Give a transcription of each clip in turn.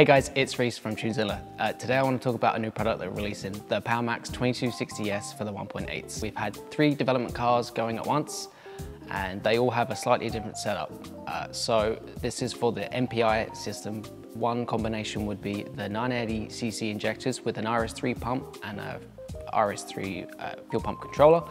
Hey guys, it's Reese from Tunezilla. Uh, today I want to talk about a new product that we're releasing, the PowerMax 2260S for the 1.8s. We've had three development cars going at once and they all have a slightly different setup. Uh, so this is for the MPI system. One combination would be the 980cc injectors with an RS3 pump and a RS3 uh, fuel pump controller.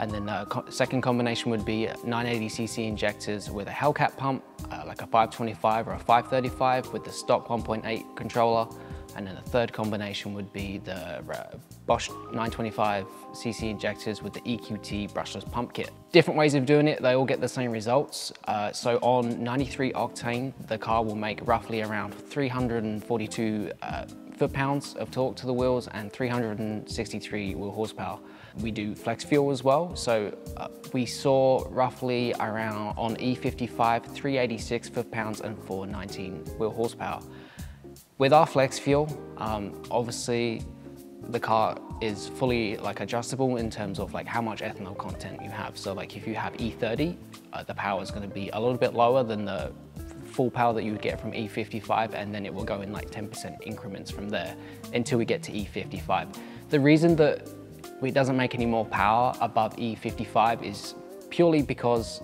And then the uh, co second combination would be 980cc injectors with a Hellcat pump, uh, like a 525 or a 535 with the stock 1.8 controller. And then the third combination would be the uh, Bosch 925cc injectors with the EQT brushless pump kit. Different ways of doing it, they all get the same results. Uh, so on 93 octane, the car will make roughly around 342 uh, foot-pounds of torque to the wheels and 363 wheel horsepower. We do flex fuel as well, so uh, we saw roughly around on E55, 386 foot-pounds and 419 wheel horsepower. With our flex fuel, um, obviously the car is fully like adjustable in terms of like how much ethanol content you have. So like if you have E30, uh, the power is going to be a little bit lower than the full power that you would get from E55 and then it will go in like 10% increments from there until we get to E55. The reason that it doesn't make any more power above E55 is purely because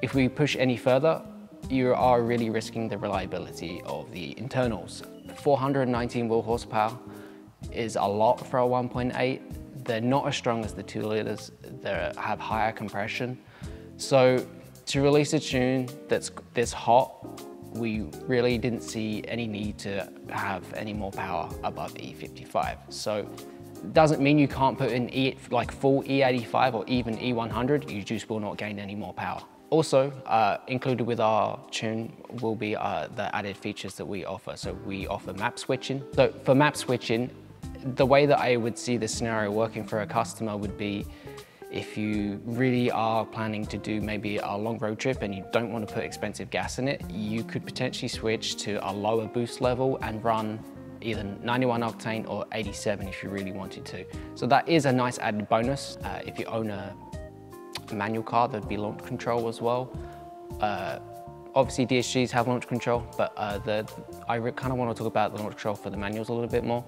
if we push any further, you are really risking the reliability of the internals. 419 wheel horsepower is a lot for a 1.8. They're not as strong as the two liters. They have higher compression. So to release a tune that's this hot, we really didn't see any need to have any more power above E55. So doesn't mean you can't put in E, like full E85 or even E100, you just will not gain any more power. Also, uh, included with our tune will be uh, the added features that we offer. So we offer map switching. So for map switching, the way that I would see this scenario working for a customer would be if you really are planning to do maybe a long road trip and you don't want to put expensive gas in it, you could potentially switch to a lower boost level and run either 91 octane or 87 if you really wanted to. So that is a nice added bonus. Uh, if you own a manual car, there'd be launch control as well. Uh, obviously DSGs have launch control, but uh, the, I kind of want to talk about the launch control for the manuals a little bit more.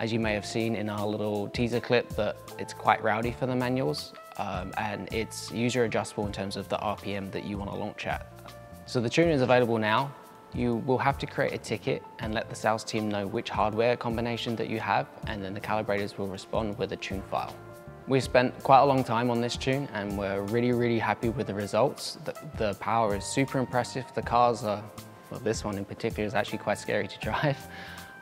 As you may have seen in our little teaser clip that it's quite rowdy for the manuals um, and it's user adjustable in terms of the RPM that you want to launch at. So the tune is available now. You will have to create a ticket and let the sales team know which hardware combination that you have and then the calibrators will respond with a tune file. We've spent quite a long time on this tune and we're really, really happy with the results. The, the power is super impressive. The cars are, well this one in particular is actually quite scary to drive.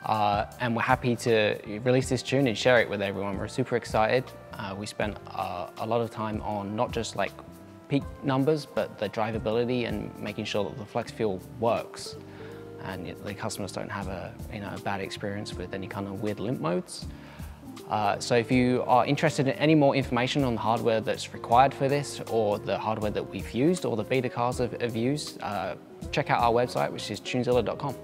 Uh, and we're happy to release this tune and share it with everyone. We're super excited. Uh, we spent uh, a lot of time on not just like peak numbers, but the drivability and making sure that the flex fuel works and the customers don't have a, you know, a bad experience with any kind of weird limp modes. Uh, so if you are interested in any more information on the hardware that's required for this or the hardware that we've used or the beta cars have, have used, uh, check out our website, which is tunezilla.com.